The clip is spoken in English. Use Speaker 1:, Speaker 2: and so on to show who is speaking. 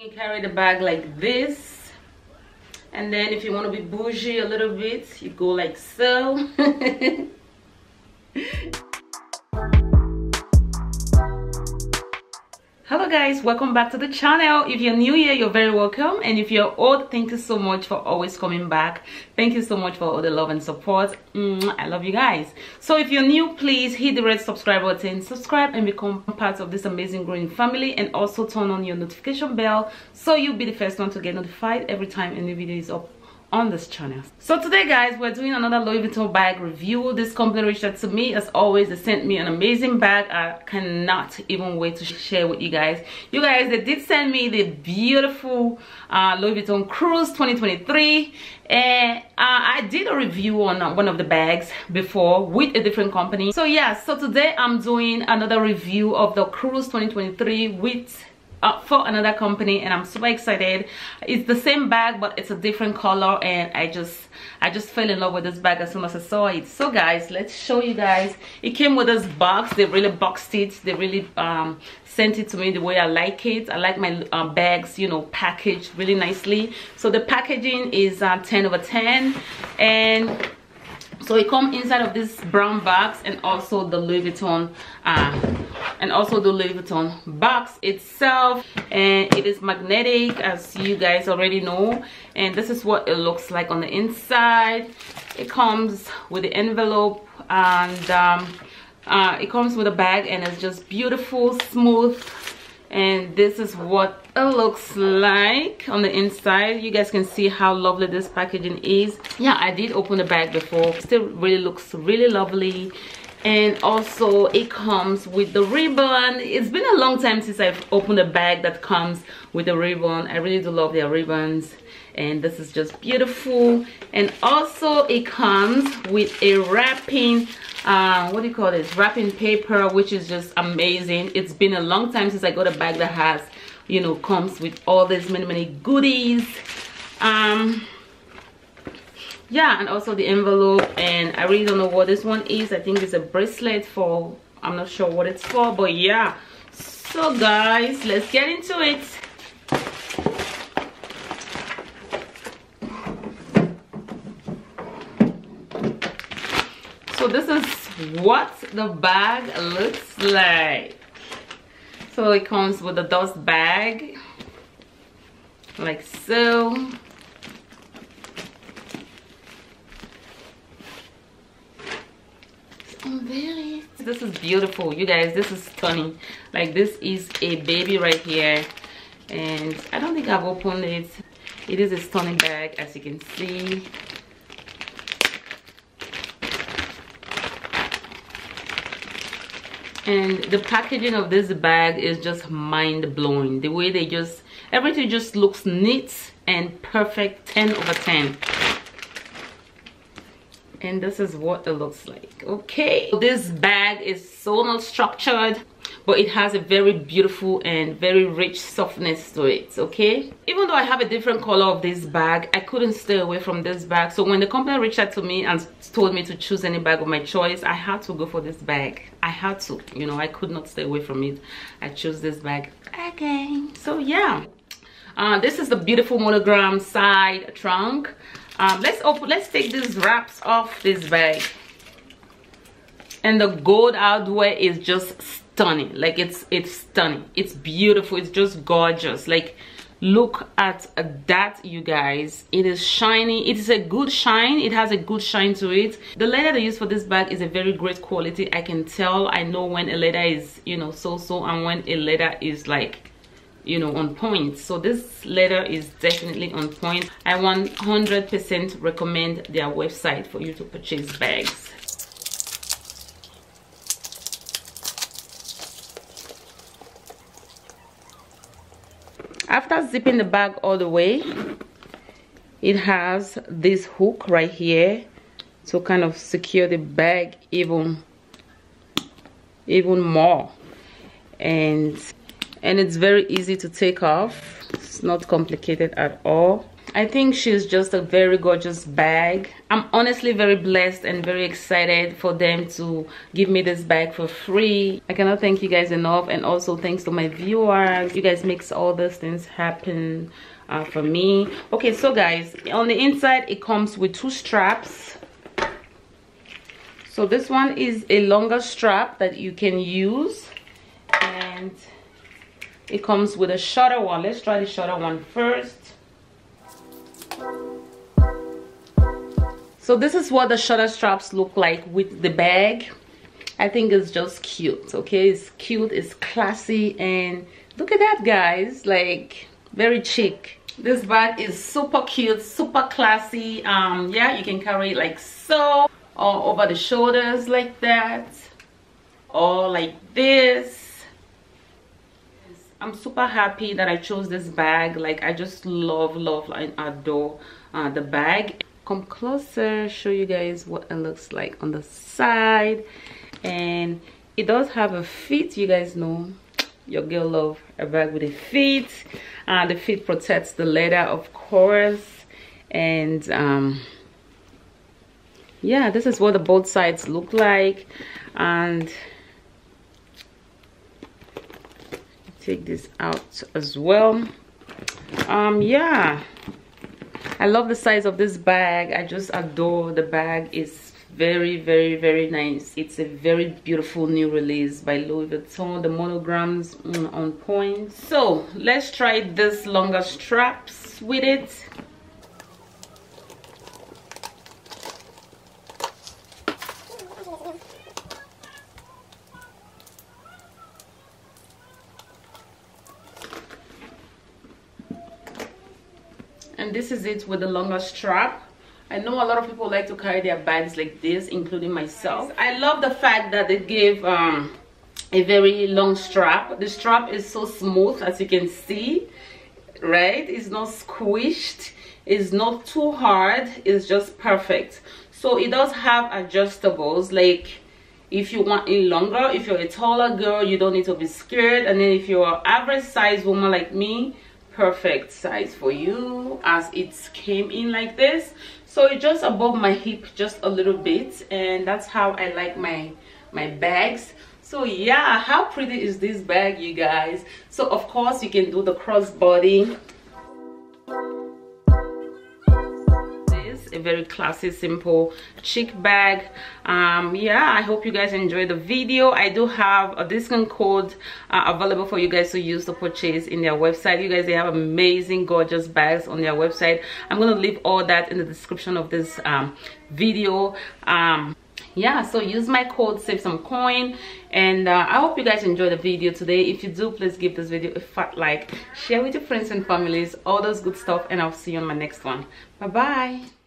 Speaker 1: can carry the bag like this. And then if you want to be bougie a little bit you go like so hello guys. Welcome back to the channel. If you're new here you're very welcome. And if you're old thank you so much for always coming back. Thank you so much for all the love and support. I love you guys. So if you're new please hit the red subscribe button subscribe and become part of this amazing growing family. And also turn on your notification bell so you'll be the first one to get notified every time a new video is up on this channel. So today guys we're doing another louis vuitton bag review. This company reached out to me as always they sent me an amazing bag. I cannot even wait to share with you guys. You guys they did send me the beautiful uh, louis vuitton cruise 2023 and uh, i did a review on one of the bags before with a different company. So yeah so today i'm doing another review of the cruise 2023 with uh, for another company and i'm super excited. It's the same bag but it's a different color and i just i just fell in love with this bag as soon as i saw it. So guys let's show you guys. It came with this box. They really boxed it. They really um, sent it to me the way i like it. I like my uh, bags you know packaged really nicely. So the packaging is uh, 10 over 10 and so it comes inside of this brown box and also the louis vuitton uh, and also the louis vuitton box itself. And it is magnetic as you guys already know. And this is what it looks like on the inside. It comes with the envelope and um, uh, it comes with a bag and it's just beautiful smooth. And this is what it looks like on the inside. You guys can see how lovely this packaging is. Yeah i did open the bag before. Still really looks really lovely and also it comes with the ribbon. It's been a long time since i've opened a bag that comes with a ribbon. I really do love their ribbons. And this is just beautiful. And also it comes with a wrapping uh, what do you call this wrapping paper which is just amazing. It's been a long time since i got a bag that has you know comes with all these many many goodies. Um yeah and also the envelope and i really don't know what this one is. I think it's a bracelet for i'm not sure what it's for but yeah. So guys let's get into it. So this is what the bag looks like. So it comes with a dust bag like so this is beautiful. You guys this is stunning. Like this is a baby right here. And i don't think i've opened it. It is a stunning bag as you can see. And the packaging of this bag is just mind-blowing. The way they just everything just looks neat and perfect. 10 over 10 and this is what it looks like. Okay. This bag is so not structured but it has a very beautiful and very rich softness to it. Okay. Even though i have a different color of this bag i couldn't stay away from this bag. So when the company reached out to me and told me to choose any bag of my choice i had to go for this bag. I had to. You know i could not stay away from it. I chose this bag okay so yeah. Uh, this is the beautiful monogram side trunk um, let's open let's take these wraps off this bag. And the gold hardware is just stunning. Like it's it's stunning. It's beautiful. It's just gorgeous. Like look at that you guys. It is shiny. It is a good shine. It has a good shine to it. The leather they use for this bag is a very great quality. I can tell. I know when a leather is you know so so and when a leather is like you know on point. So this letter is definitely on point. I 100 percent recommend their website for you to purchase bags. After zipping the bag all the way it has this hook right here to kind of secure the bag even even more. And and it's very easy to take off it's not complicated at all I think she's just a very gorgeous bag. I'm honestly very blessed and very excited for them to give me this bag for free. I cannot thank you guys enough and also thanks to my viewers. You guys makes all these things happen uh, for me. Okay, so guys, on the inside it comes with two straps. So this one is a longer strap that you can use and it comes with a shorter one. Let's try the shorter one first. so this is what the shoulder straps look like with the bag. I think it's just cute okay? It's cute it's classy and look at that guys. Like very chic. This bag is super cute super classy. Um yeah you can carry it like so or over the shoulders like that or like this i'm super happy that i chose this bag. Like i just love love and adore uh, the bag. Come closer show you guys what it looks like on the side. And it does have a fit you guys know. Your girl love a bag with a fit. Uh, the fit protects the leather of course. And um, yeah this is what the both sides look like. And take this out as well um yeah I love the size of this bag. I just adore the bag. It's very, very, very nice. It's a very beautiful new release by Louis Vuitton. The monograms mm, on point. So let's try this longer straps with it. And this is it with the longer strap. I know a lot of people like to carry their bags like this including myself. I love the fact that they give um, a very long strap. The strap is so smooth as you can see right? It's not squished. It's not too hard. It's just perfect. So it does have adjustables like if you want it longer if you're a taller girl you don't need to be scared. And then if you're an average size woman like me perfect size for you as it came in like this. So it's just above my hip just a little bit and that's how I like my my bags. So yeah how pretty is this bag you guys? So of course you can do the crossbody a very classy simple chic bag. Um yeah i hope you guys enjoyed the video. I do have a discount code uh, available for you guys to use to purchase in their website. You guys they have amazing gorgeous bags on their website. I'm to leave all that in the description of this um, video. Um yeah so use my code save some coin and uh, i hope you guys enjoyed the video today. If you do please give this video a fat like share with your friends and families all those good stuff and i'll see you on my next one. Bye bye